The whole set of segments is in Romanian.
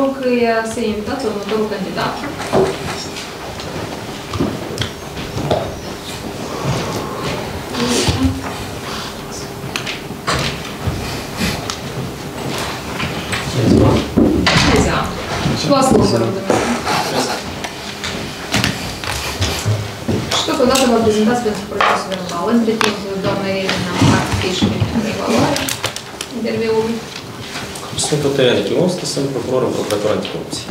rog să invitați următorul candidat. Bună ziua! Vă ascult, vă rog, Și totodată vă prezentați pentru procesul verbal. Între Sunt Tăiane Chimoscu, sunt procuror în Procuratura Anticorupție.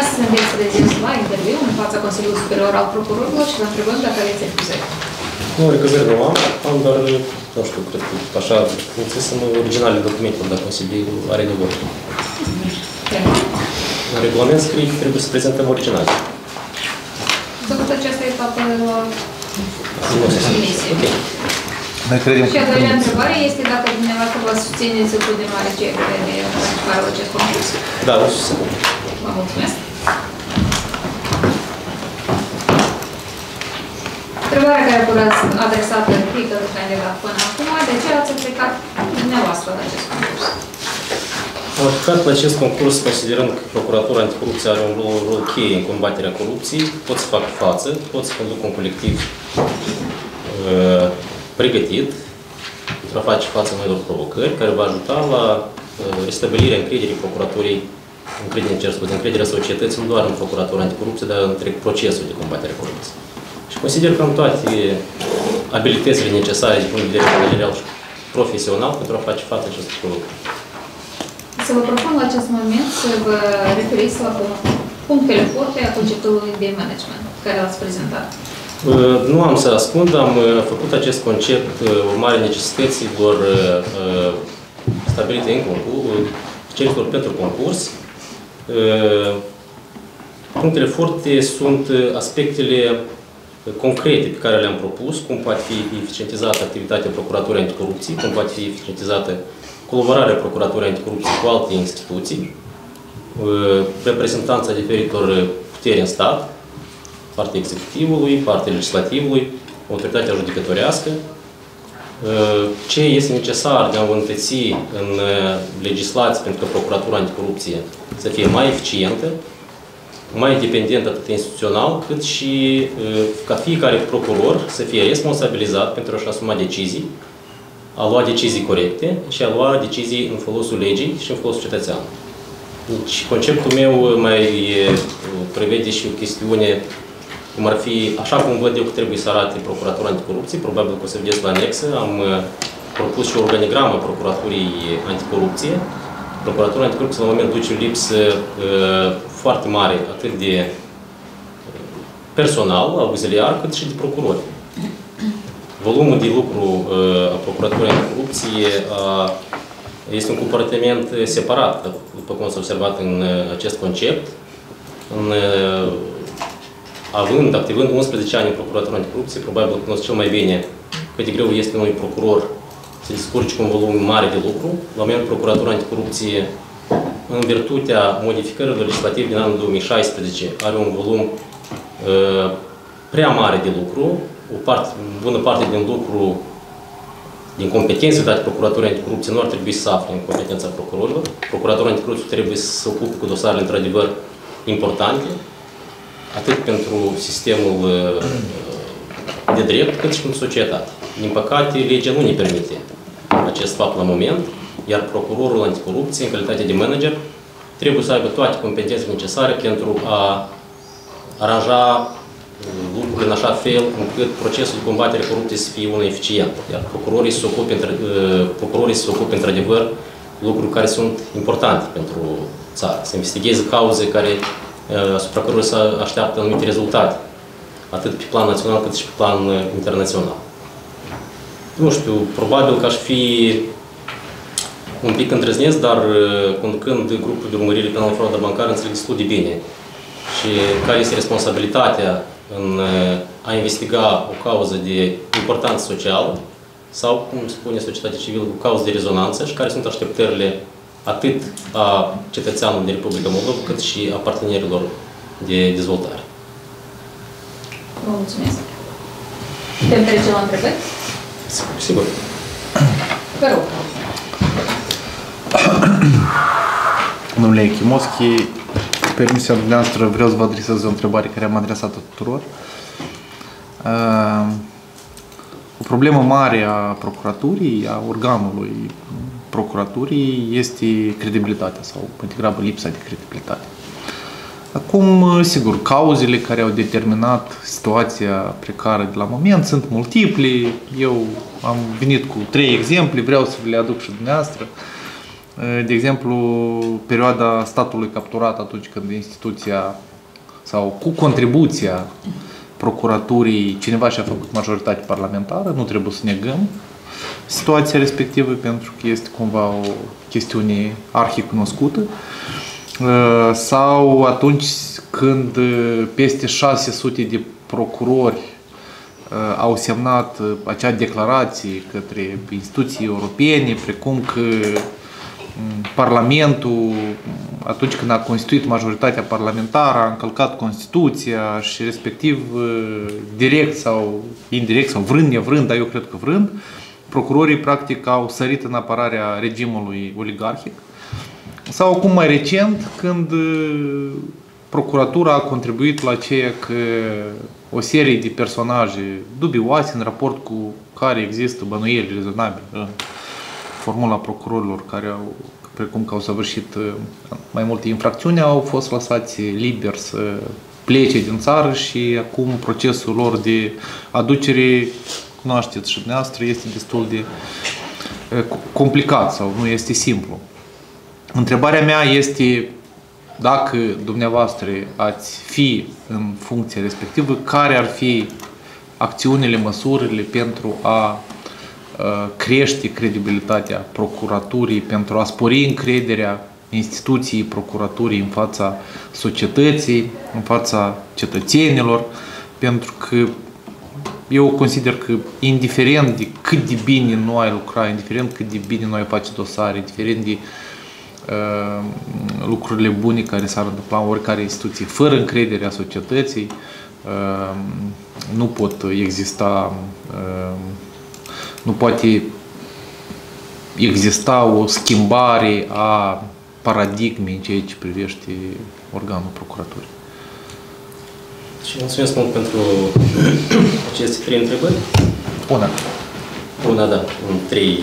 Astăzi sunteți prezent la interviu în fața Consiliului Superior al Procurorilor și vă întrebăm dacă aveți refuzări. Nu, recăzări nu am, am doar, nu știu, cred că așa, înțeles în originale documentul, dacă Consiliul are nevoie. În regulament scrie că trebuie să prezentăm originale. Făcut această etapă la Nu se comisie. Ok. Noi credem Și a că doilea întrebare este dacă dumneavoastră vă susțineți în continuare cererile de participare la acest concurs. Da, o să Vă mulțumesc. Întrebarea care a fost adresată fiecărui candidat până acum, de ce ați plecat dumneavoastră la acest concurs? Am aplicat la acest concurs considerând că Procuratura Anticorupție are un rol, rol cheie în combaterea corupției, pot să fac față, pot să conduc un colectiv uh, pregătit pentru a face față noilor provocări, care va ajuta la uh, restabilirea încrederii Procuraturii, încrederii, cer scuze, încrederea societății, nu doar în Procuratura Anticorupție, dar în întreg procesul de combatere a corupției. Și consider că am toate abilitățile necesare din punct de vedere managerial și profesional pentru a face față acestui provocări. Să vă propun la acest moment să vă referiți la punctele forte a conceptului de management care l-ați prezentat. Uh, Nu am să ascund, am uh, făcut acest concept uh, urmare necesităților uh, stabilite în concurs, cerilor pentru concurs. Uh, Punctele forte sunt uh, aspectele uh, concrete pe care le-am propus, cum poate fi eficientizată activitatea Procuraturii Anticorupție, cum poate fi eficientizată colaborarea Procuraturii Anticorupție cu alte instituții, uh, reprezentanța diferitor puteri în stat, partea executivului, partea legislativului, autoritatea judecătorească, ce este necesar de a îmbunătăți în uh, legislație pentru că Procuratura Anticorupție să fie mai eficientă, mai independentă atât instituțional, cât și uh, ca fiecare procuror să fie responsabilizat pentru a-și asuma decizii, a lua decizii corecte și a lua decizii în folosul legii și în folosul cetățeanului. Deci, conceptul meu mai uh, prevede și o chestiune cum ar fi, așa cum văd eu că trebuie să arate Procuratura Anticorupție, probabil că o să vedeți la anexă, am uh, propus și o organigramă Procuraturii Anticorupție. Procuratura Anticorupție la moment duce o lipsă uh, foarte mare, atât de uh, personal, auxiliar, cât și de procurori. Volumul de lucru uh, a Procuraturii Anticorupție uh, este un comportament separat, după cum s-a observat în uh, acest concept. În, uh, având, activând 11 ani în Procuratura Anticorupție, probabil cunosc cel mai bine cât de greu este unui procuror să descurce cu un volum mare de lucru. La momentul Procuratura Anticorupție, în virtutea modificărilor legislative din anul 2016, are un volum uh, prea mare de lucru, o parte, bună parte din lucru din competențe date Procuraturii Anticorupție nu ar trebui să afle în competența procurorilor. Procuratura Anticorupție trebuie să se ocupe cu dosarele într-adevăr importante, atât pentru sistemul uh, de drept, cât și pentru societate. Din păcate, legea nu ne permite acest fapt la moment, iar procurorul anticorupție, în calitate de manager, trebuie să aibă toate competențele necesare pentru a aranja uh, lucrurile în așa fel încât procesul de combatere a corupției să fie unul eficient. Iar procurorii se ocupe, între- uh, procurorii se ocupe într-adevăr lucruri care sunt importante pentru țară. Să investigheze cauze care uh, asupra cărora se așteaptă anumite rezultate, atât pe plan național cât și pe plan uh, internațional. Nu știu, probabil că aș fi un pic îndrăznesc, dar uh, conducând grupul de urmărire penală fraudă bancară, înțeleg destul de bine și care este responsabilitatea în uh, a investiga o cauză de importanță socială sau, cum spune societatea civilă, o cauză de rezonanță și care sunt așteptările atât a cetățeanului din Republica Moldova, cât și a partenerilor de dezvoltare. Vă mulțumesc. Putem trece la întrebări? Sigur. Vă rog. Domnule Echimoschi, permisiunea dumneavoastră vreau să vă adresez o întrebare care am adresat-o tuturor. Uh, O problemă mare a procuraturii, a organului procuraturii, este credibilitatea sau, mai degrabă, lipsa de credibilitate. Acum, sigur, cauzele care au determinat situația precară de la moment sunt multiple. Eu am venit cu trei exemple, vreau să vi le aduc și dumneavoastră. De exemplu, perioada statului capturat atunci când instituția sau cu contribuția procuraturii cineva și-a făcut majoritate parlamentară, nu trebuie să negăm situația respectivă pentru că este cumva o chestiune arhicunoscută. Uh, sau atunci când uh, peste 600 de procurori uh, au semnat acea declarație către instituții europene, precum că mm, Parlamentul, atunci când a constituit majoritatea parlamentară, a încălcat Constituția și respectiv direct sau indirect sau vrând, nevrând, dar eu cred că vrând, procurorii practic au sărit în apărarea regimului oligarhic. Sau acum mai recent, când uh, procuratura a contribuit la ceea că o serie de personaje dubioase în raport cu care există bănuieli rezonabile în formula procurorilor care au, precum că au săvârșit uh, mai multe infracțiuni, au fost lăsați liberi să plece din țară și acum procesul lor de aducere, cunoașteți și dumneavoastră, este destul de uh, complicat sau nu este simplu. Întrebarea mea este dacă dumneavoastră ați fi în funcția respectivă, care ar fi acțiunile, măsurile pentru a crește credibilitatea procuraturii, pentru a spori încrederea instituției procuraturii în fața societății, în fața cetățenilor, pentru că eu consider că indiferent de cât de bine nu ai lucra, indiferent cât de bine nu ai face dosare, indiferent de uh, Uh, lucrurile bune care s-ar întâmpla în oricare instituție, fără încrederea societății, uh, nu pot exista, uh, nu poate exista o schimbare a paradigmei în ceea ce privește organul procuraturii. Și mulțumesc mult pentru aceste trei întrebări. Bună. Una, da, în trei...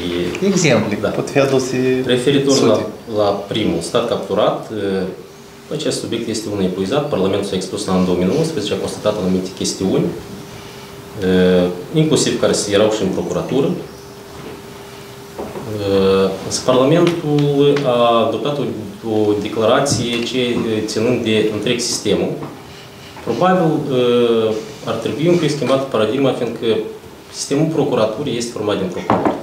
Exemple, da. pot fi aduse Referitor la, la primul, stat capturat, acest subiect este unul epuizat. Parlamentul s-a expus în anul 2019, a constatat anumite chestiuni, inclusiv care se erau și în procuratură. Însă Parlamentul a adoptat o, o declarație ce ținând de întreg sistemul. Probabil ar trebui un pic schimbat paradigma, fiindcă Sistemul procuraturii este format din procurori.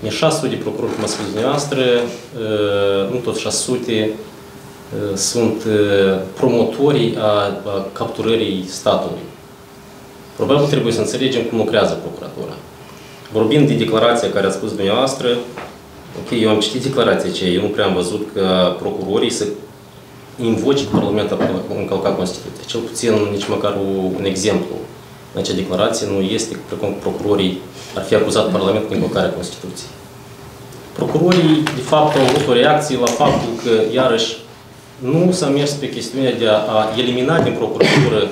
Din 600 de procurori, cum a spus dumneavoastră, uh, nu tot 600 uh, sunt uh, promotorii a capturării statului. Probabil trebuie să înțelegem cum lucrează procuratura. Vorbind de declarația care a spus dumneavoastră, ok, eu am citit declarația aceea, eu nu prea am văzut că procurorii să invoce Parlamentul a încălcat Constituția. Cel puțin nici măcar un exemplu în acea declarație nu este precum procurorii ar fi acuzat Parlamentul cu invocarea Constituției. Procurorii, de fapt, au avut o reacție la faptul că, iarăși, nu s-a mers pe chestiunea de a elimina din procuratură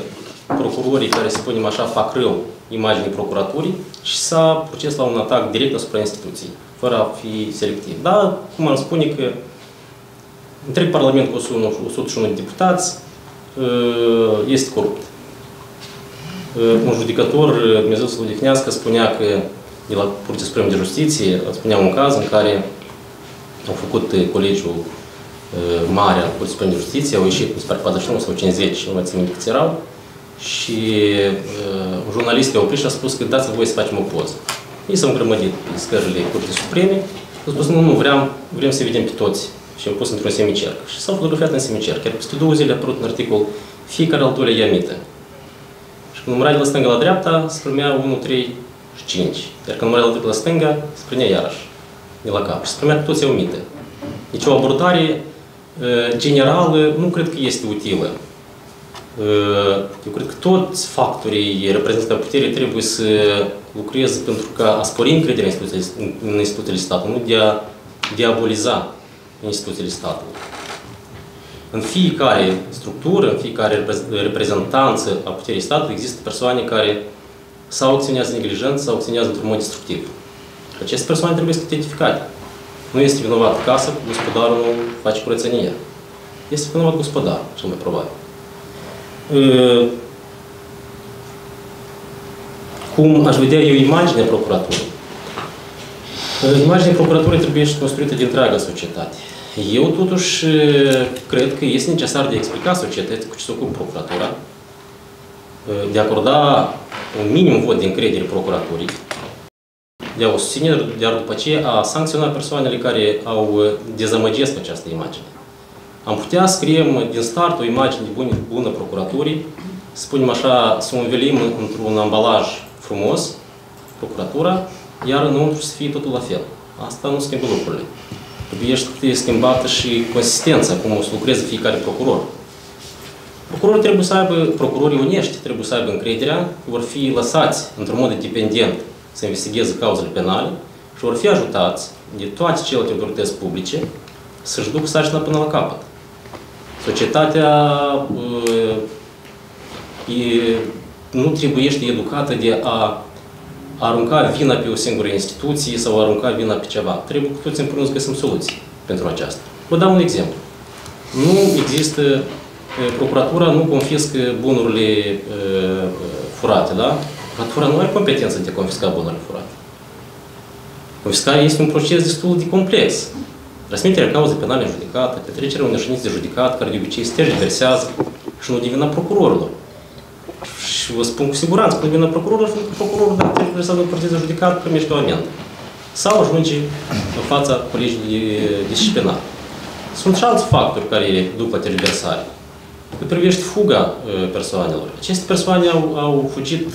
procurorii care, să spunem așa, fac rău imaginii procuraturii și s-a proces la un atac direct asupra instituției, fără a fi selectiv. Da, cum am spune că întreg Parlament cu 101 de deputați ă, este corupt un judecător, Dumnezeu să-l odihnească, spunea că de la Curtea Supremă de Justiție, spunea un caz în care au făcut colegiul mare al Curții Supreme de Justiție, au ieșit, mi se pare 49 sau 50, nu mai țin câți erau, și uh, un jurnalist i-a oprit și a spus că dați voi să facem o poză. Ei s-au îngrămădit pe scările Curții Supreme, au spus, nu, nu, vrem, vrem să vedem pe toți. Și au pus într-un semicerc. Și s-au fotografiat în semicerc. Chiar peste două zile a apărut un articol, fiecare al doilea iamită. Când numărai de la stânga la dreapta, se primea 1, 3 și 5. Iar când numărai de la dreapta la stânga, se primea iarăși de la cap. Și se primea toți omite. Deci o abordare generală nu cred că este utilă. Eu cred că toți factorii reprezintă putere trebuie să lucreze pentru ca a spori încrederea în instituțiile statului, nu de a diaboliza instituțiile statului. În fiecare structură, în fiecare reprezentanță a puterii statului există persoane care sau acționează neglijent sau acționează într-un mod destructiv. Aceste persoane trebuie să fie identificate. Nu este vinovat casa, gospodarul nu face curățenia. Este vinovat gospodarul, cel mai probabil. Cum aș vedea eu imaginea procuraturii? Imaginea procuraturii trebuie să construită de întreaga societate. Eu totuși cred că este necesar de a explica societății cu ce se ocupă procuratura, de a acorda un minim vot de încredere procuraturii, de a o susține, iar după aceea a sancționa persoanele care au dezamăgesc această imagine. Am putea scriem din start o imagine bună, bună procuraturii, spunem așa, să o învelim într-un ambalaj frumos, procuratura, iar înăuntru să fie totul la fel. Asta nu schimbă lucrurile. Trebuie schimbată și consistența, cum o să lucreze fiecare procuror. Procurorul trebuie să aibă, procurorii onești trebuie să aibă încrederea că vor fi lăsați într-un mod independent să investigheze cauzele penale și vor fi ajutați de toate celelalte autorități publice să-și ducă sarcina până la capăt. Societatea uh, e, nu trebuie educată de a arunca vina pe o singură instituție sau a arunca vina pe ceva. Trebuie cu toți împreună să găsim soluții pentru aceasta. Vă dau un exemplu. Nu există procuratura nu confiscă bunurile furate, da? Procuratura nu are competență de a confisca bunurile furate. Confiscarea este un proces destul de complex. Transmiterea cauzei penale în judecată, petrecerea unei ședințe de judecat, care de obicei se tergiversează și nu devine procurorul. Și vă spun cu siguranță că nu devine procurorul, pentru că procurorul, dacă tergiversează un proces de judecat, primește o amendă. Sau ajunge în fața colegii disciplinare. Sunt și alți factori care duc la tergiversare cât privește fuga persoanelor. Aceste persoane au, au fugit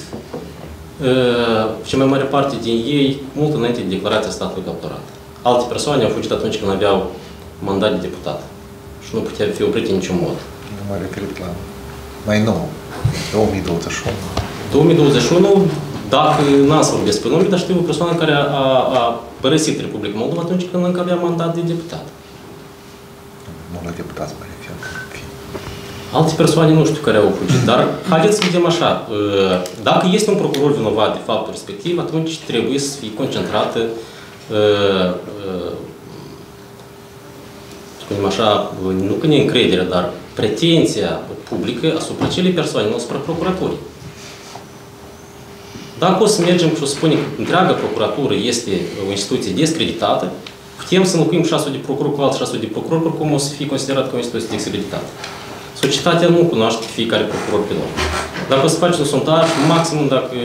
cea mai mare parte din ei mult înainte de declarația statului capturat. Alte persoane au fugit atunci când aveau mandat de deputat și nu putea fi oprite în niciun mod. Nu mă refer la mai nou, 2021. 2021, dacă n-am să vorbesc pe nume, dar știu o persoană care a, a, a părăsit Republica Moldova atunci când încă avea mandat de deputat. Nu la deputat, mai Alte persoane nu știu care au fugit, dar haideți să vedem așa. Dacă este un procuror vinovat de faptul respectiv, atunci trebuie să fie concentrată spunem așa, nu că neîncrederea, dar pretenția publică asupra celei persoane, nu asupra procuraturii. Dacă o să mergem și o spunem că întreaga procuratură este o instituție descreditată, putem să înlocuim șasul de procuror cu alt șasul de procuror, oricum o să fie considerat ca o instituție descreditată. Societatea nu cunoaște fiecare procuror pe loc. Dacă o să faci un sondaj, maximum dacă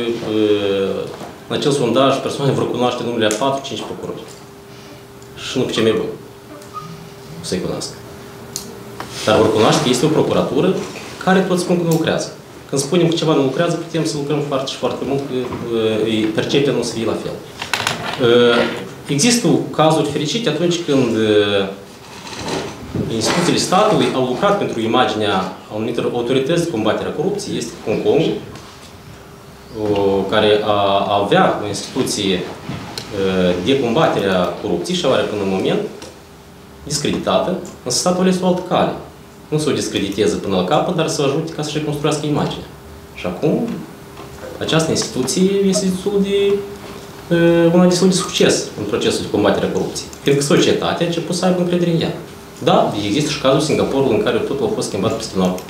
în acel sondaj persoane vor cunoaște numele a 4-5 procurori. Și nu pe cei mai buni. O să-i cunoască. Dar vor cunoaște că este o procuratură care tot spun că nu lucrează. Când spunem că ceva nu lucrează, putem să lucrăm foarte și foarte mult, că percepția nu să fie la fel. Există cazuri fericite atunci când instituțiile statului au lucrat pentru imaginea anumitor autorități de combatere a corupției. Este Hong Kong, care a, avea o instituție de combatere a corupției și are până în moment discreditată, însă statul este o altă cale. Nu să o discrediteze până la capăt, dar să o ajute ca să-și reconstruiască imaginea. Și acum, această instituție este destul de una destul de succes în procesul de combatere a corupției. Pentru că societatea a început să aibă încredere în ea. Da, există și cazul Singapurului în care totul a fost schimbat peste noapte.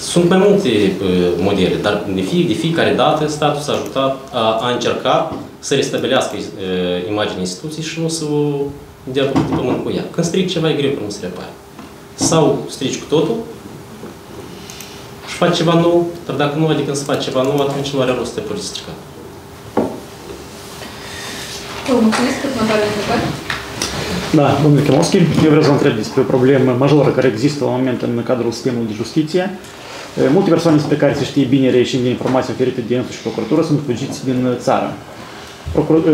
Sunt mai multe uh, modele, dar de, fie, de fiecare dată statul s-a ajutat, a, a încercat să restabilească uh, imaginea instituției și nu să o dea de pământ cu ea. Când stric ceva, e greu până să repare. Sau strici cu totul și faci ceva nou, dar dacă nu, adică să să te poți strica. Vă mulțumesc, următoarea întrebare. Da, domnule Chimovski, eu vreau să întreb despre o problemă majoră care există la moment în cadrul sistemului de justiție. Multe persoane despre care se știe bine reieșind din informații oferite de însuși procuratură sunt fugiți din țară.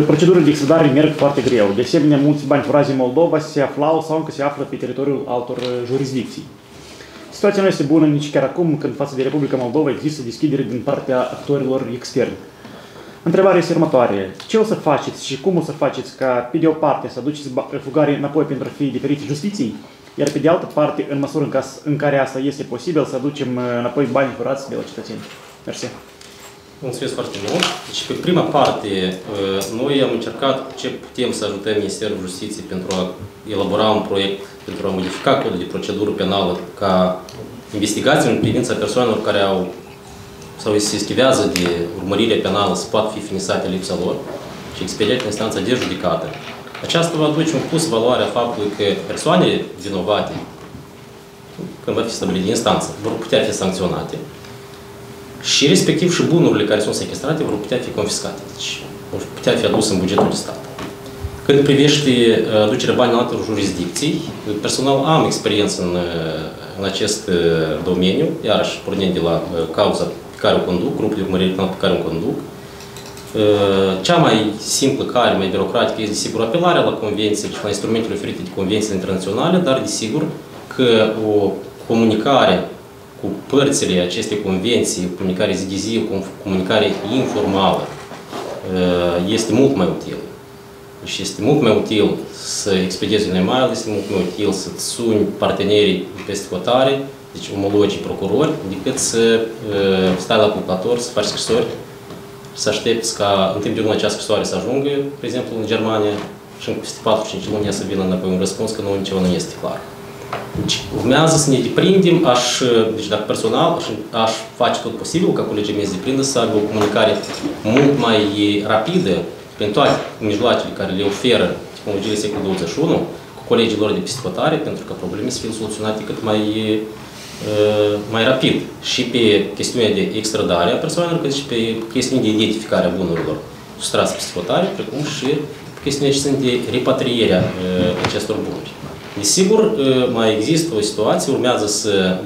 Procedurile de extradare merg foarte greu. De asemenea, mulți bani furați din Moldova se aflau sau încă se află pe teritoriul altor jurisdicții. Situația nu este bună nici chiar acum, când față de Republica Moldova există deschidere din partea actorilor externi. Întrebarea este următoare. Ce o să faceți și cum o să faceți ca, pe de o parte, să aduceți ba- fugarii înapoi pentru a fi diferiți justiției, iar pe de altă parte, în măsură în, ca, în care asta este posibil, să aducem uh, înapoi banii furați de la cetățeni? Mersi. Mulțumesc foarte mult. Deci, pe prima parte, uh, noi am încercat ce putem să ajutăm Ministerul Justiției pentru a elabora un proiect, pentru a modifica codul de procedură penală ca investigații în privința persoanelor care au sau se schivează de urmărire penală să poată fi finisate lipsa lor și expediate în instanța de judecată. Aceasta va aduce un plus valoare a faptului că persoanele vinovate, când va fi stabilit de instanță, vor putea fi sancționate și respectiv și bunurile care sunt sequestrate vor putea fi confiscate. Deci vor putea fi aduse în bugetul de stat. Cât privește uh, aducerea banilor în altor jurisdicții, personal am experiență în, uh, în acest uh, domeniu, iarăși pornind de la cauza pe care o conduc, grupul de urmărire penală pe care o conduc. Cea mai simplă cale, mai birocratică, este desigur apelarea la convenții și la instrumentele oferite de convenții internaționale, dar desigur că o comunicare cu părțile acestei convenții, comunicare zi de zi, comunicare informală, este mult mai util. Și este mult mai util să expediezi un email, este mult mai util să-ți suni partenerii peste hotare, deci omologii procurori, decât să uh, stai la calculator, să faci scrisori, să aștepți ca în timp de una cea scrisoare să ajungă, de exemplu, în Germania, și în peste 4-5 luni să vină înapoi un răspuns că nu, ceva nu este clar. Deci, urmează să ne deprindem, aș, deci dacă personal, aș, aș face tot posibil ca colegii mei să deprindă să aibă o comunicare mult mai rapidă prin toate mijloacele care le oferă tehnologiile secolul 21 cu colegii lor de psihotare, pentru că problemele să fie soluționate cât mai, mai rapid și pe chestiunea de extradare a persoanelor, cât și pe chestiunea de identificare a bunurilor sustrase psihotare, precum și chestiunea ce sunt de repatrierea acestor bunuri. Desigur, mai există o situație, urmează să...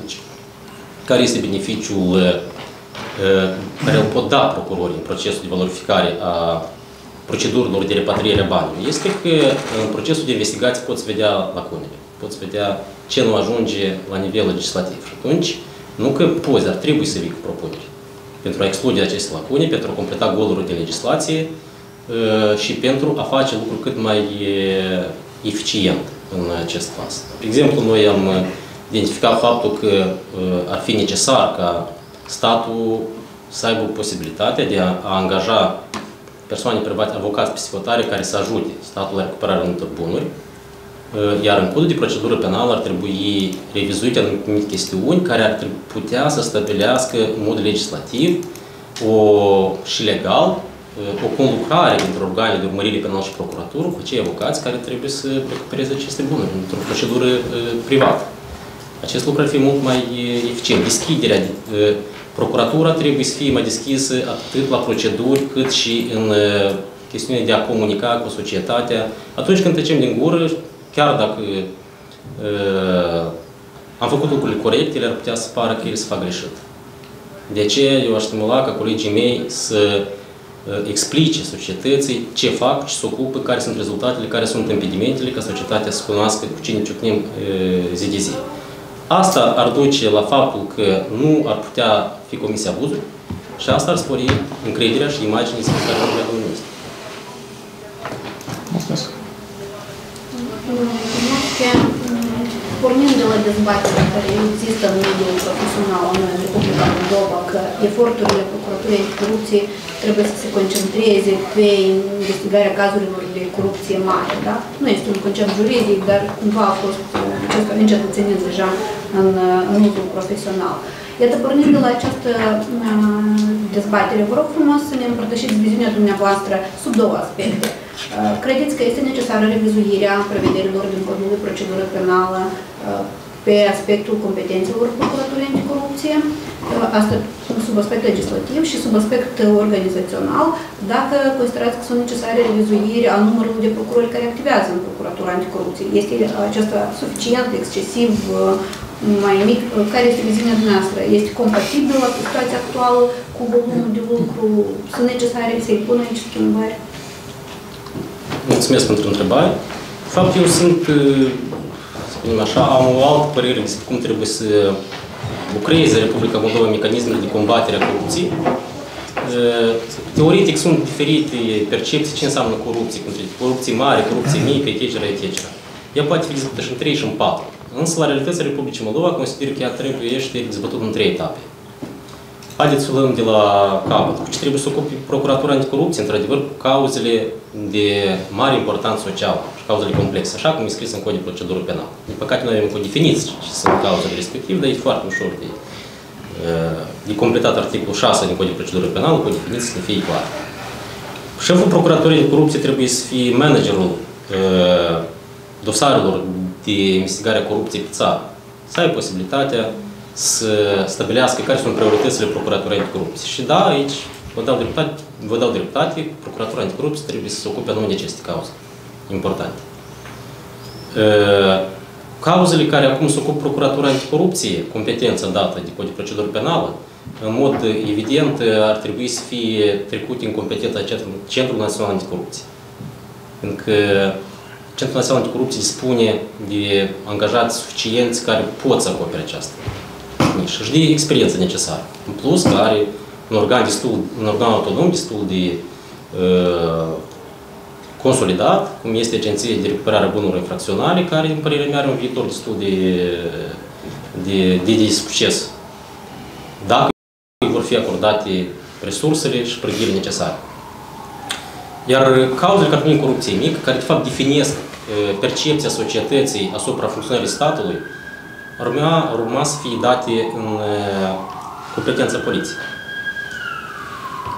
Care este beneficiul care îl pot da procurorii în procesul de valorificare a procedurilor de repatriere a banilor? Este că în procesul de investigație poți vedea lacunele, poți vedea ce nu ajunge la nivel legislativ. Și atunci, nu că poți, dar trebuie să vii cu propuneri pentru a exclude aceste lacune, pentru a completa goluri de legislație și pentru a face lucruri cât mai eficient în acest pas. De exemplu, noi am identificat faptul că ar fi necesar ca statul să aibă posibilitatea de a, a angaja persoane private, avocați psihotare care să ajute statul la recuperarea anumitor bunuri, iar în codul de procedură penală ar trebui revizuite anumite chestiuni care ar putea să stabilească în mod legislativ o, și legal o conlucrare dintre organele de urmărire penală și procuratură cu cei avocați care trebuie să recupereze aceste bunuri într-o procedură privată. Acest lucru ar fi mult mai eficient. Deschiderea, de, procuratura trebuie să fie mai deschisă atât la proceduri cât și în chestiunea de a comunica cu societatea. Atunci când trecem din gură, chiar dacă uh, am făcut lucrurile corecte, le ar putea să pară că el se fac greșit. De aceea eu aș stimula ca colegii mei să explice societății ce fac, ce se ocupă, care sunt rezultatele, care sunt impedimentele, ca societatea să cunoască cu cine ciocnim zi de zi. Asta ar duce la faptul că nu ar putea fi comise abuzuri și asta ar spori încrederea și imaginea Secretarului de Ministru. Mulțumesc. Pornind de la dezbaterea care există în mediul profesional în Republica Moldova, că eforturile Procuraturii Anticorupție trebuie să se concentreze pe investigarea cazurilor de corupție mare, da? Nu este un concept juridic, dar cumva a fost acesta încetățenit deja în, în uzul profesional. Iată, pornind de la această dezbatere, vă rog frumos să ne împărtășiți viziunea dumneavoastră sub două aspecte. Credeți că este necesară revizuirea prevederilor din codul de procedură penală pe aspectul competențelor Procuraturii Anticorupție, asta sub aspect legislativ și sub aspect organizațional, dacă considerați că sunt necesare revizuiri a numărului de procurori care activează în Procuratura Anticorupție. Este acesta suficient, excesiv, mai mic? Care este viziunea dumneavoastră? Este compatibilă cu situația actuală, cu volumul de lucru? Sunt necesare să-i pună aici schimbări? Mulțumesc pentru întrebare. De fapt, eu sunt, să spunem așa, am o altă părere despre cum trebuie să lucreze Republica Moldova mecanismele de combatere a corupției. Uh, Teoretic sunt diferite percepții ce înseamnă corupție, între corupție mare, corupție mică, etc. etc. Ea poate fi dezbătută și în 3 și în 4. Însă, la realitățile Republicii Moldova, consider că ea trebuie să dezbătut în 3 etape. Haideți să luăm de la capăt. Ce trebuie să ocupe Procuratura Anticorupție, într-adevăr, cu cauzele de mare importanță socială și cauzele complexe, așa cum e scris în Cod de Procedură Penală. Din păcate, noi avem definiți ce sunt cauzele respective, dar e foarte ușor de, de completat articolul 6 din Cod de Procedură Penală cu definiții să fie clar. Șeful Procuraturii de Corupție trebuie să fie managerul dosarelor de investigare a corupției pe țară, să ai posibilitatea să stabilească care sunt prioritățile Procuraturii Anticorupție. Și da, aici vă dau dreptate, vă dau dreptate Procuratura Anticorupție trebuie să se ocupe anume de aceste cauze importante. Cauzele care acum se ocupă Procuratura Anticorupție, competența dată de Cod de Procedură Penală, în mod evident ar trebui să fie trecute în competența Centrul Național Anticorupție. Pentru că Centrul Național Anticorupție dispune de angajați suficienți care pot să acopere această nișă și de experiență necesară. În plus, care un organ, destul, un organ autonom destul de uh, consolidat, cum este Agenția de Recuperare a Bunurilor Infracționale, care, în părerea mea, are un viitor destul de, de, de, de succes. Dacă vor fi acordate resursele și preghirile necesare. Iar cauzele care numim corupție mică, care de fapt definesc percepția societății asupra funcționării statului, urma, urma să fie date în competența poliției.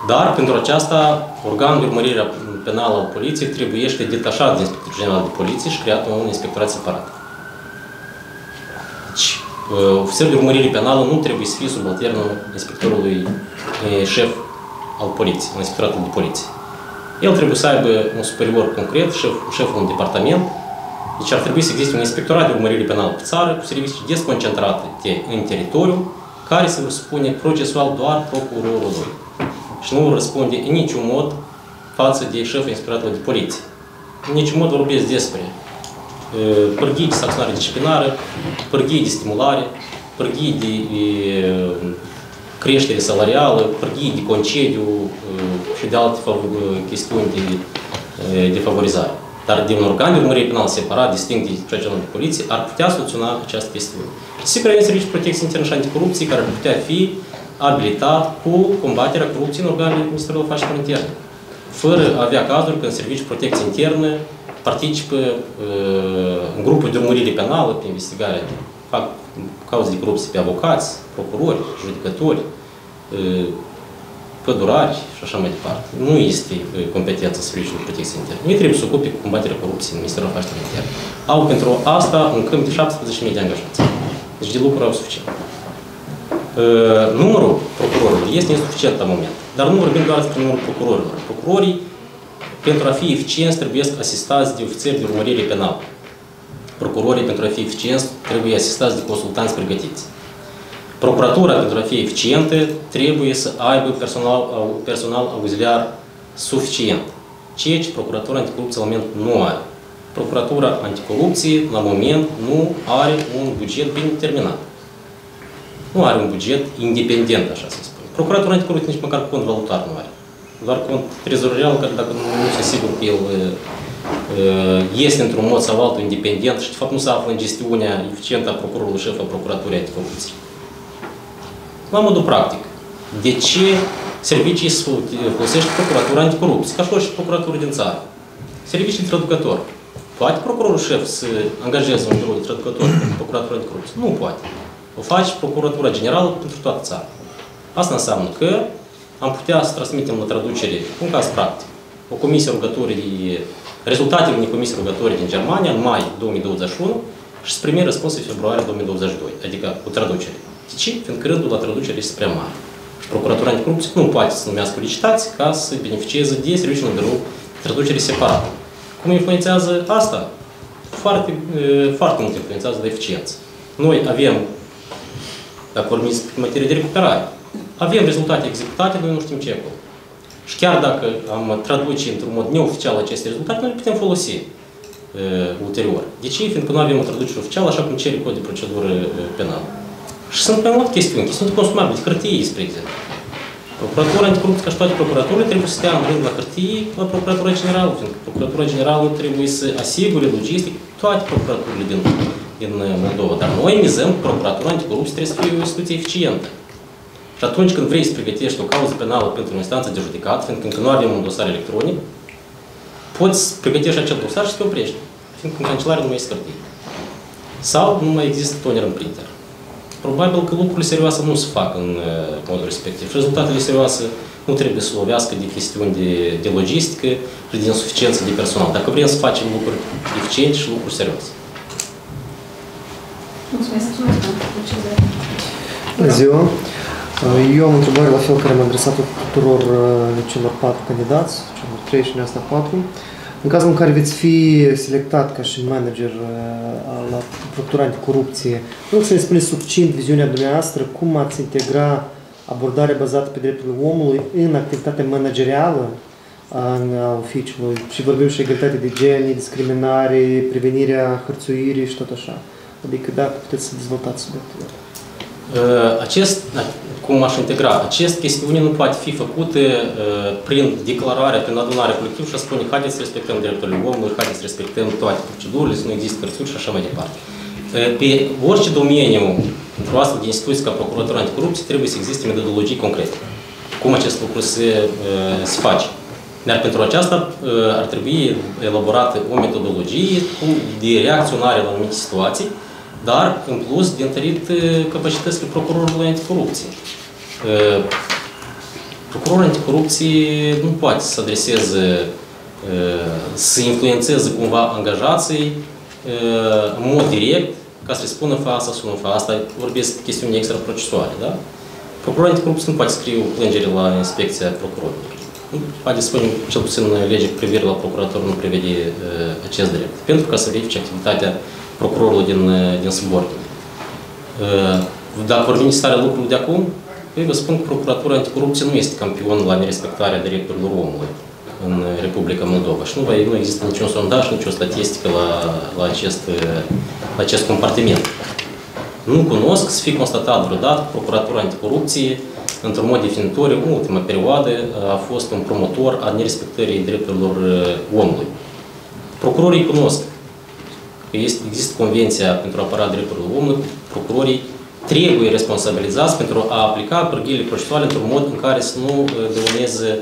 Dar, pentru aceasta, organul de urmărire penală al poliției trebuie să detașat din Inspectorul General de Poliție și creat un inspectorat separat. Deci, ofițerul de urmărire penală nu trebuie să fie subalternul inspectorului șef al poliției, un inspectorat de poliție. El trebuie să aibă un superior concret, șef, șeful unui departament, deci ar trebui să existe un inspectorat de urmărire penală pe țară cu servicii desconcentrate în teritoriu, care să răspune procesual doar procurorului și nu răspunde în niciun mod față de șeful inspectoratului de poliție. În niciun mod vorbesc despre pârghii de sancționare disciplinară, pârghii de stimulare, pârghii de creștere salarială, pârghii de concediu și de alte chestiuni de, de favorizare. Dar de un organ de urmărire penală separat, distinct de procesul de poliție, ar putea soluționa această chestiune. Sigur, avem serviciul protecție internă și anticorupție care ar putea fi abilitat cu combaterea corupției în organele Ministerului Afacerilor Interne. Fără a avea cazuri când serviciul protecție internă participă uh, în grupul de urmărire penală pe investigare, fac cauze de corupție pe avocați, procurori, judecători, uh, pădurari și așa mai departe. Nu este competența Serviciului de Protecție Internă. Ei trebuie să ocupe cu combaterea corupției în Ministerul Afacerilor Interne. Au pentru asta un câmp de 17.000 de angajați. Deci de lucru au suficient. Numărul procurorilor este insuficient la moment. Dar nu vorbim doar despre numărul procurorilor. Procurorii, pentru a fi eficienți, trebuie asistați de ofițeri de urmărire penală. Procurorii, pentru a fi eficienți, trebuie asistați de consultanți pregătiți. Procuratura, pentru a fi eficientă, trebuie să aibă personal, personal auxiliar suficient. Ceea ce Procuratura Anticorupție la moment nu are. Procuratura Anticorupție, la moment, nu are un buget bine determinat. Nu are un buget independent, așa să spun. Procuratura Anticorupție nici măcar cont valutar nu are. Doar cont trezorial, care dacă nu, nu se sigur că el este într-un mod sau altul independent și de fapt nu se află în gestiunea eficientă a procurorului șef a Procuraturii Anticorupție. La modul practic, de ce servicii folosește Procuratura Anticorupție, ca și orice procuratură din țară? Servicii de traducător. Poate procurorul șef să angajeze un birou de traducător pentru Procuratura Anticorupție? Nu poate. O face Procuratura Generală pentru toată țara. Asta înseamnă că am putea să transmitem la traducere, un caz practic, o comisie rugătorii, rezultatele unei comisii rugătorii din Germania în mai 2021 și să primi răspuns în februarie 2022, adică cu traducere. De ce? Fiindcă rândul la traducere este prea mare. Și Procuratura Anticorupție nu poate să numească licitați ca să beneficieze de serviciul în birou traducere separat. Cum influențează asta? Foarte, foarte mult influențează de eficiență. Noi avem, dacă vorbim despre materie de recuperare, avem rezultate executate, noi nu știm ce acolo. Și chiar dacă am traduce într-un mod neoficial aceste rezultate, noi le putem folosi uh, ulterior. De ce? Fiindcă nu avem o traducere oficială, așa cum cere cod de procedură uh, penală. Și sunt mai multe chestiuni, chestiuni de consumabil, de hârtie, spre exemplu. Procuratura anticorupție, ca și toate procuraturile, trebuie să stea în rând la hârtie la Procuratura Generală, fiindcă Procuratura Generală trebuie să asigure logistic toate procuraturile din, din Moldova. Dar noi mizăm că Procuratura anticorupție trebuie să fie o instituție eficientă. Și atunci când vrei să pregătești o cauză penală pentru o instanță de judecat, fiindcă încă nu avem un dosar electronic, poți să pregătești acel dosar și să te oprești, fiindcă în cancelare nu mai este hârtie. Sau nu mai există toner în printer. Probabil că lucrurile serioase nu se fac în uh, modul respectiv. Și rezultatele serioase nu trebuie să lovească de chestiuni de, de logistică și de insuficiență de personal. Dacă vrem să facem lucruri eficiente și lucruri serioase. Mulțumesc. Mulțumesc. Bună ziua! Eu am o întrebare la fel care am adresat-o tuturor uh, celor patru candidați, celor trei și asta patru. În cazul în care veți fi selectat ca și manager uh, la Procuratura Anticorupție, vreau să ne spuneți succint viziunea dumneavoastră, cum ați integra abordarea bazată pe drepturile omului în activitatea managerială în a oficiului și vorbim și egalitate de gen, discriminare, prevenirea hărțuirii și tot așa. Adică dacă puteți să dezvoltați subiectul ăsta. Acest, cum aș integra, acest chestiune nu poate fi făcută uh, prin declarare, prin adunare colectivă și a spune haideți să respectăm drepturile omului, haideți să respectăm toate procedurile, să nu există hărțuri și așa mai departe. Uh, pe orice domeniu, într-o astfel de instituție ca Procuratura Anticorupție, trebuie să existe metodologii concrete. Cum acest lucru se, uh, se face. Dar pentru aceasta ar trebui elaborată o metodologie de reacționare la anumite situații, dar, în plus, de întărit capacitățile procurorului anticorupție. Procurorul anticorupție nu poate să adreseze, să influențeze cumva angajații în mod direct, ca să spună fa asta sau nu fa asta, vorbesc chestiuni extraprocesuale, da? Procurorul anticorupție nu poate scrie o plângere la inspecția procurorului. Poate spune, cel puțin legea cu privire la procurator nu prevede acest drept. Pentru ca să verifice activitatea procurorul din, din subordine. Dacă vorbim de starea lucrurilor de acum, eu vă spun că Procuratura Anticorupție nu este campion la nerespectarea drepturilor omului în Republica Moldova și nu, nu există niciun sondaj, nicio statistică la, la, acest, la acest compartiment. Nu cunosc să fi constatat vreodată că Procuratura Anticorupție, într-un mod definitoriu, în ultima perioadă, a fost un promotor al nerespectării drepturilor omului. Procurorii cunosc că este, există Convenția pentru apăra drepturile omului, procurorii trebuie responsabilizați pentru a aplica pârghiile procesuale într-un mod în care să nu dăuneze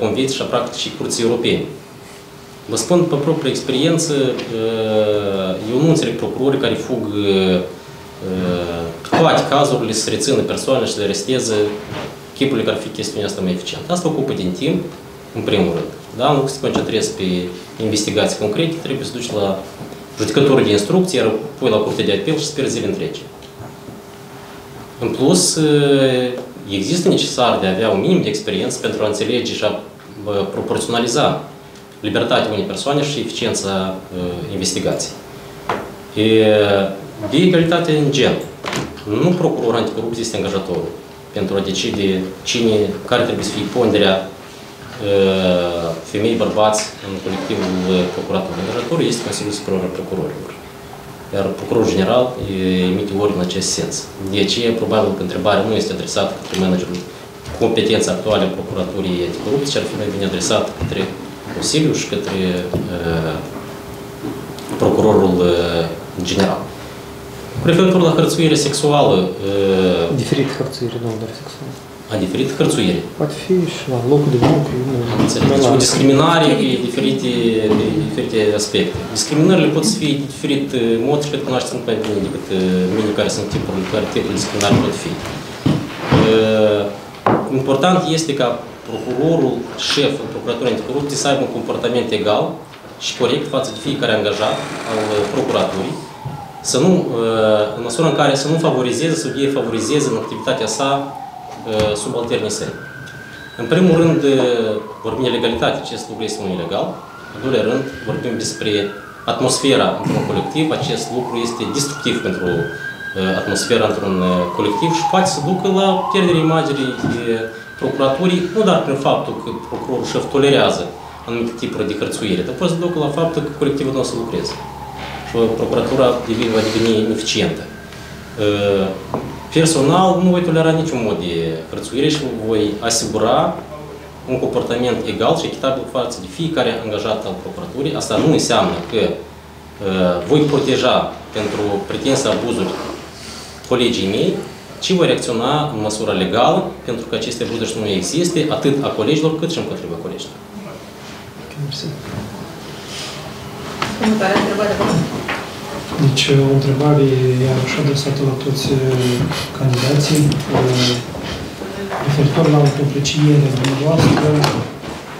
convenții și practicii curții europene. Vă spun pe proprie experiență, eu nu înțeleg procurorii care fug toate cazurile să rețină persoane și să le aresteze chipului care ar fi chestiunea asta mai eficient. Asta ocupă din timp, în primul rând. Da? Nu se concentrează pe investigații concrete, trebuie să duci la judecătorul de instrucție, iar apoi la curte de apel și sper zile întregi. În plus, există necesar de a avea un minim de experiență pentru a înțelege și a proporționaliza libertatea unei persoane și eficiența investigației. De egalitate în gen, nu procuror anticorupție este angajatorul pentru a decide cine, care trebuie să fie ponderea femei, bărbați în colectivul procuratorului. Angajatorul este Consiliul Superior al Procurorilor. Iar Procurorul General emite ordine în acest sens. De aceea, probabil că întrebarea nu este adresată către managerul competența actuală a Procuraturii Anticorupție, ci ar fi mai bine adresată către Consiliu și către uh, Procurorul uh, General. Referitor la hărțuire sexuală... Uh, Diferit hărțuire, nu doar sexuală a diferit hărțuire. Poate fi și la locul de muncă. Am înțeles. Deci, o discriminare pe diferite, pe diferite aspecte. Discriminările pot să fie de diferit uh, mod și cred că cunoașteți mult mai bine decât uh, mine care sunt tipurile, care tipul de discriminare pot fi. Uh, important este ca procurorul, șef în Procuratura Anticorupție să aibă un comportament egal și corect față de fiecare angajat al procuraturii, să nu, în măsura în care să nu favorizeze, să defavorizeze în activitatea sa Uh, subalternii săi. În primul rând, uh, vorbim de legalitate, acest lucru este un ilegal. În doilea rând, vorbim despre atmosfera într-un colectiv, acest lucru este destructiv pentru uh, atmosfera într-un colectiv și poate să ducă la pierderea imaginii procuraturii, nu doar prin faptul că procurorul șef tolerează anumite tipuri de hărțuire, dar poate să ducă la faptul că colectivul nu o să lucreze. Și procuratura devine, va deveni ineficientă. Personal, nu voi tolera niciun mod de frățuire și voi asigura un comportament egal și echitabil față de fiecare angajat al procuraturii. Asta nu înseamnă că uh, voi proteja pentru pretense abuzuri colegii mei, ci voi reacționa în măsura legală pentru că aceste abuzuri să nu existe, atât a colegilor cât și împotriva colegilor. Mersi. Următoarea întrebare, vă rog. Deci, o întrebare iarăși adresată la toți uh, candidații, uh, referitor la autoprecierea dumneavoastră,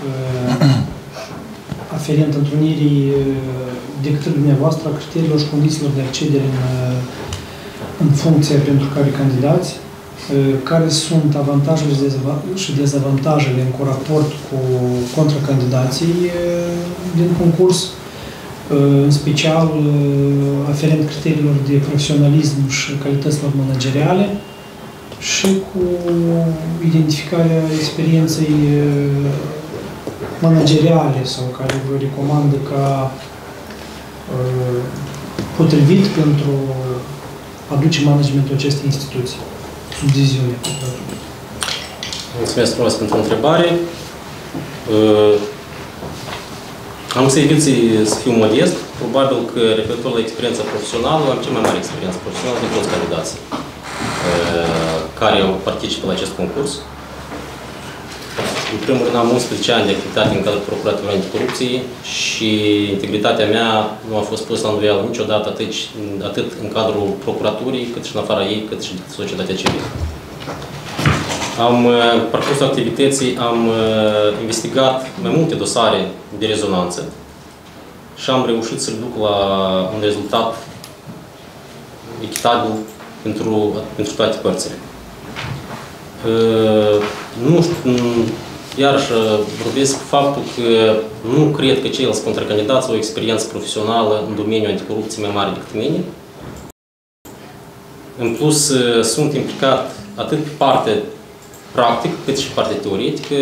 uh, aferent întrunirii uh, de către dumneavoastră a criteriilor și condițiilor de accedere în, uh, în funcția pentru care candidați, uh, care sunt avantajele și dezava- și dezavantajele în raport cu contracandidații uh, din concurs, Uh, în special uh, aferent criteriilor de profesionalism și calităților manageriale și cu identificarea experienței uh, manageriale sau care vă recomandă ca potrivit pentru a duce managementul acestei instituții, sub viziunea procuraturii. Mulțumesc frumos pentru întrebare. Uh, Am să evit să- să fiu modest. Probabil că referitor la experiența profesională, am cea mai mare experiență profesională din toți candidații uh, care au participat la acest concurs. În primul rând am 11 ani de activitate în cadrul Procuraturii Anticorupției și integritatea mea nu a fost pusă la îndoială niciodată atât, atât în cadrul Procuraturii, cât și în afara ei, cât și de societatea civilă. Am uh, parcursul activității, am uh, investigat mai multe dosare de rezonanță și am reușit să duc la un rezultat echitabil pentru, pentru toate părțile. Uh, Nu știu, m, iarăși uh, vorbesc faptul că nu cred că ceilalți contracandidați au o experiență profesională în domeniul anticorupției mai mare decât mine. În plus, uh, sunt implicat atât pe parte practic, cât și pe parte teoretică.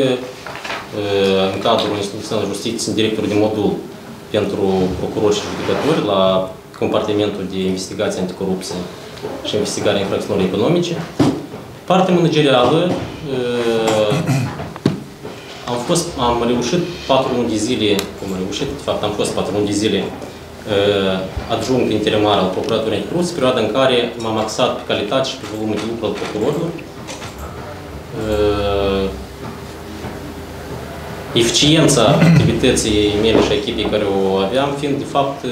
Uh, În cadrul Instituției de Justiție sunt director de modul pentru procurori și judecători la compartimentul de investigație anticorupție și investigarea infracțiunilor economice. Partea managerială, uh, am, fost, am reușit patru luni de zile, cum am reușit, de fapt am fost patru luni de zile uh, adjunct interimar al Procuraturii Anticorupție, perioada în care m-am axat pe calitate și pe volumul de lucru al procurorilor. Uh, Eficiența activității mele și a echipei care o aveam, fiind de fapt uh,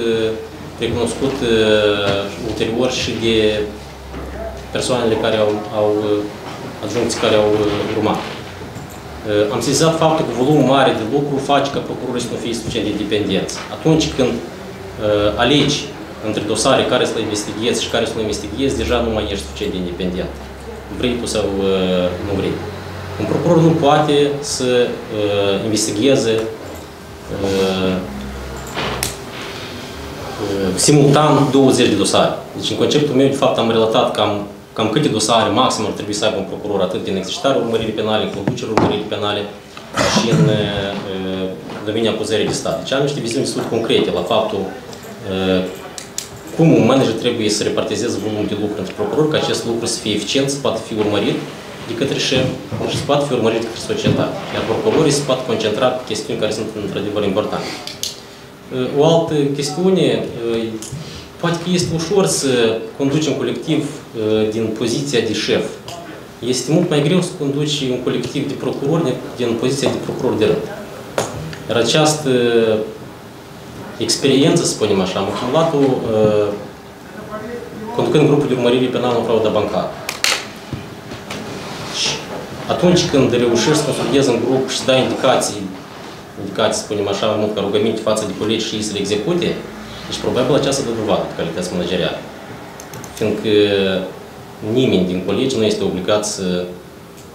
recunoscut uh, ulterior și de persoanele care au, au uh, adjuncții care au uh, urmat. Uh, Am sesizat faptul că volumul mare de lucru face ca procurorii să nu fie suficient de independenți. Atunci când uh, alegi între dosare care să le investighezi și care să le investighezi, deja nu mai ești suficient de independent. Vrei tu sau uh, nu vrei. Un procuror nu poate să uh, investigheze uh, uh, simultan 20 de dosare. Deci în conceptul meu, de fapt, am relatat cam, cam câte dosare maxim ar trebui să aibă un procuror, atât din exercitarea urmăririi penale, în conducerea urmăririi penale și în uh, domeniul acuzării de stat. Deci am niște viziuni destul de concrete la faptul uh, cum un manager trebuie să repartizeze volumul de lucru între procurori, ca acest lucru să fie eficient, să poată fi urmărit de către șef și să poată fi urmărit de către societate. Iar procurorii se pot concentra pe chestiuni care sunt într-adevăr importante. O altă chestiune, poate că este ușor să conduci un colectiv din poziția de șef. Este mult mai greu să conduci un colectiv de procurori din poziția de procuror de rând. Iar această experiență, să spunem așa, am acumulat-o uh, conducând grupul de urmărire penală în frauda bancară. Și atunci când reușești să consolidezi în grup și să dai indicații, indicații, să spunem așa, mai mult ca rugăminte față de colegi și ei să le execute, deci probabil aceasta dă dovadă de calități manageriale. Fiindcă nimeni din colegi nu este obligat să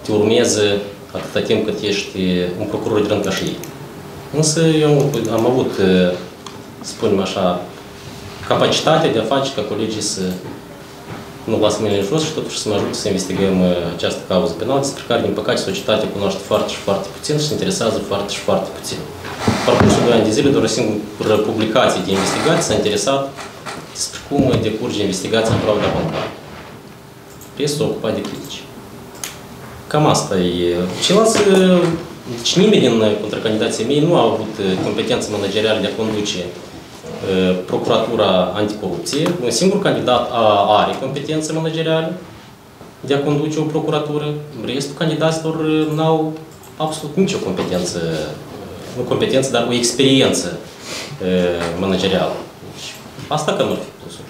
te urmeze atâta timp cât ești un procuror de rând ca și ei. Însă eu am avut spunem așa, capacitatea de a face ca colegii să nu lasă mâinile jos și totuși să mă ajute să investigăm uh, această cauză penală, despre care, din păcate, societatea cunoaște foarte și foarte puțin și se interesează foarte și foarte puțin. Parcursul 2 ani de zile, doar o singură publicație de investigație s-a interesat despre cum decurge investigația în frauda bancară. restul ocupat de critici. Cam asta e. Ceilalți, uh, deci nimeni din uh, contracandidații mei nu a avut uh, competență managerială de a conduce uh, Procuratura Anticorupție. Un singur candidat a, are competență managerială de a conduce o procuratură. Restul candidaților uh, n-au absolut nicio competență, uh, nu competență, dar o experiență uh, managerială. Deci, asta cam ar fi plusul.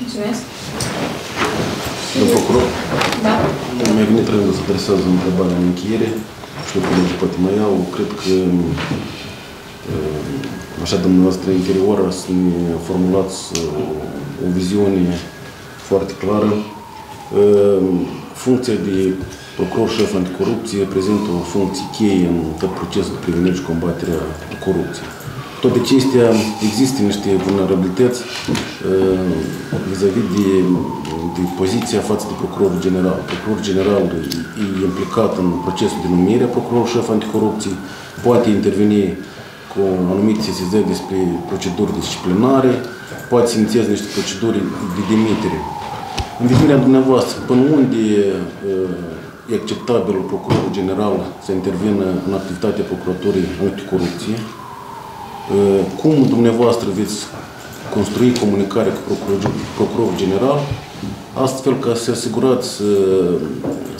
Mulțumesc. Domnul procuror, Da. mi-a venit rândul să adresează o întrebare în încheiere. Știu că colegii poate mai au. Cred că, uh, așa dumneavoastră interior, să ne formulați uh, o viziune foarte clară. Uh, Funcția de procuror șef anticorupție reprezintă o funcție cheie în tot procesul de prevenire și combatere a corupției. Cu toate acestea, există niște vulnerabilități uh, vis-a-vis de, de poziția față de procurorul general. Procurorul general e, e implicat în procesul de numire a procurorului șef anticorupție, poate interveni cu anumite sesizări despre proceduri disciplinare, poate să inițieze niște proceduri de demitere. În viziunea dumneavoastră, până unde uh, e acceptabil procurorul general să intervină în activitatea procuraturii anticorupție? Uh, Cum dumneavoastră veți construi comunicarea cu procurorul, procurorul general, astfel ca să asigurați, uh,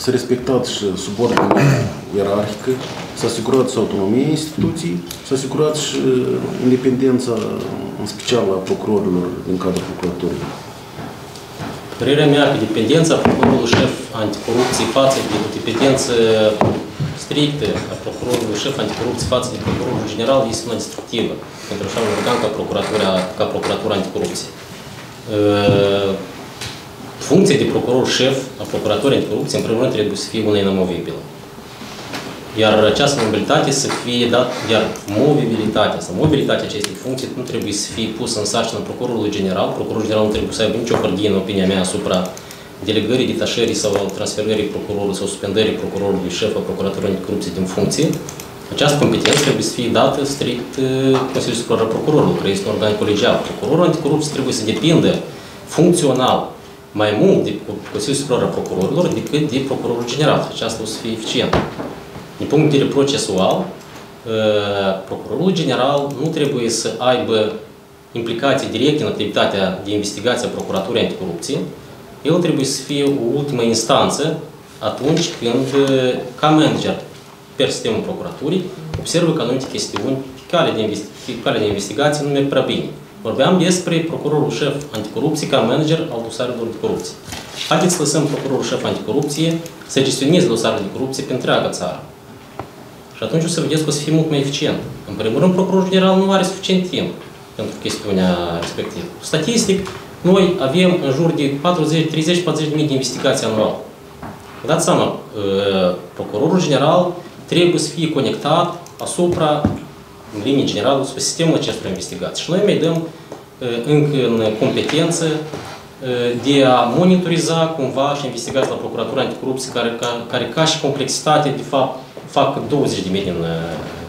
să respectați și subordinea ierarhică, să asigurați autonomia instituției, să asigurați și independența, în special a procurorilor din cadrul procuraturii. Părerea mea că dependența procurorului șef anticorupție față de o dependență strictă a procurorului șef anticorupție față de procurorul general este una destructivă pentru așa un organ ca procuratura, ca procuratura anticorupție. Uh, Funcția de procuror șef a procuraturii anticorupție, în primul rând, trebuie să fie una inamovibilă. Iar această mobilitate să fie dat, iar mobilitatea sau mobilitatea acestei funcții nu trebuie să fie pusă în sarcină procurorului general. Procurorul general nu trebuie să aibă nicio hârtie, în opinia mea, asupra delegării, detașării sau transferării procurorului sau suspendării procurorului șef al Procuraturii Anticorupție din funcție. Această competență trebuie să fie dată strict uh, Consiliului Superior al Procurorului, care este un organ colegial. Procurorul anticorupție trebuie să depindă funcțional mai mult de Consiliul Superior al Procurorilor decât de Procurorul General. Aceasta o să fie eficient. Din punct de vedere procesual, uh, Procurorul General nu trebuie să aibă implicații directe în activitatea de investigație a Procuraturii Anticorupție. El trebuie să fie o ultimă instanță atunci când, uh, ca manager per sistemul Procuraturii, observă că anumite chestiuni pe cale de, investi- pe cale de investigație nu merg prea bine. Vorbeam despre procurorul șef anticorupție ca manager al dosarelor de corupție. Haideți să lăsăm procurorul șef anticorupție să gestioneze dosarele de corupție pe întreaga țară. Și atunci o să vedeți că o să fie mult mai eficient. În primul rând, procurorul general nu are suficient timp pentru chestiunea respectivă. Statistic, noi avem în jur de 40, 30, 40 de mii de investigații anual. Vă dați seama, uh, procurorul general trebuie să fie conectat asupra, în linie generală, asupra sistemul acestor investigații. Și noi mai dăm uh, încă în competență uh, de a monitoriza cumva și investigații la Procuratura Anticorupție, care ca, care ca și complexitate, de fapt, fac 20 de mii din uh,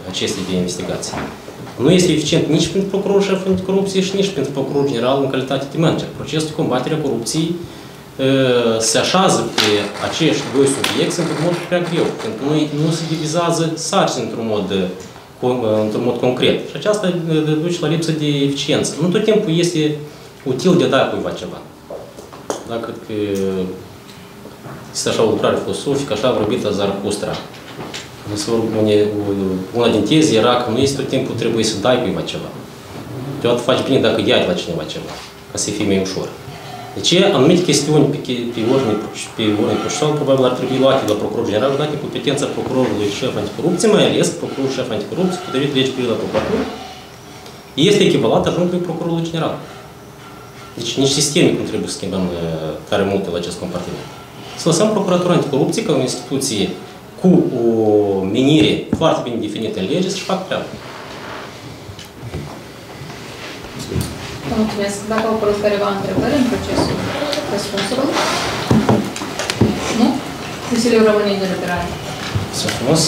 aceste de investigații. Nu este eficient nici pentru procurorul șef anticorupție și nici pentru procurorul general în calitate de manager. Procesul de combatere a corupției uh, se așează pe acești doi subiecti într-un mod prea greu, pentru că nu, nu se divizează sarcini într-un mod, uh, con- uh, într-un mod concret. Și aceasta uh, duce la lipsă de eficiență. Nu tot timpul este util de a da cuiva ceva. Da, cred că este așa o lucrare filosofică, așa a vorbit Zarathustra. Una din teze era că nu este tot timpul trebuie să dai cuiva ceva. Deodată faci bine dacă iai la cineva ceva, ca să fie mai ușor. De ce anumite chestiuni pe, che- pe ordine, pe ordine procesual probabil ar trebui luate la procurorul general, date competența procurorului șef anticorupție, mai ales procurorul șef anticorupție, potrivit legii privind la procuratură, este echivalat ajungului procurorului general. Deci nici sistemic nu trebuie să schimbăm uh, tare multe la acest compartiment. Să lăsăm Procuratura Anticorupție ca o instituție cu o menire foarte bine definită în lege să-și facă treaba. Vă mulțumesc. Dacă au apărut careva întrebări în procesul răspunsurilor? Nu? Consiliul rămâne în deliberare. Să frumos!